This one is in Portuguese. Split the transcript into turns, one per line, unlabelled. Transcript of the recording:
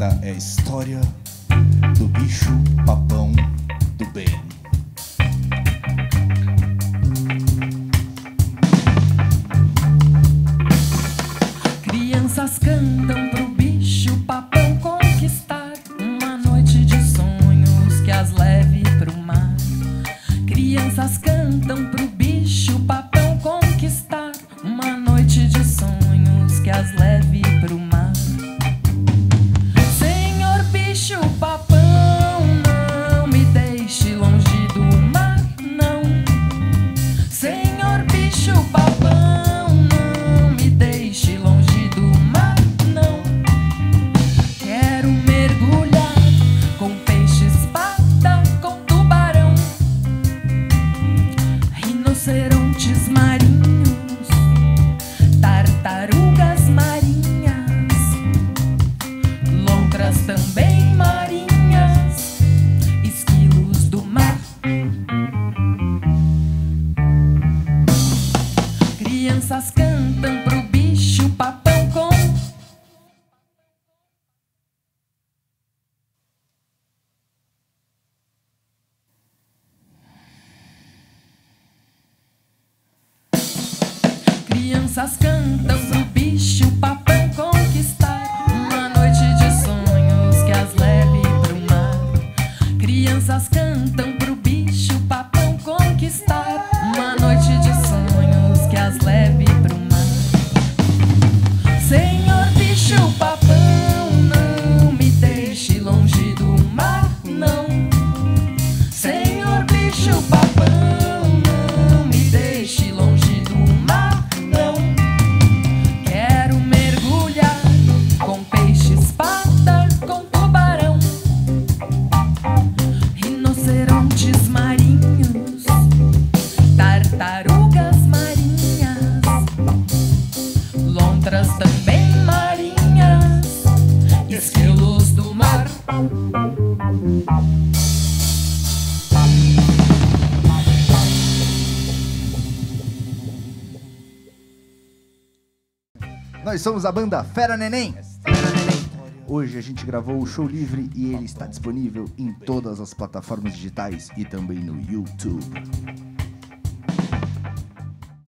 Esta é a história do
bicho papão. rinocerontes marinhos, tartarugas marinhas, lontras também marinhas, esquilos do mar. Crianças cantam. crianças cantam. do mar.
Nós somos a banda Fera Fera Neném. Hoje a gente gravou o show livre e ele está disponível em todas as plataformas digitais e também no YouTube.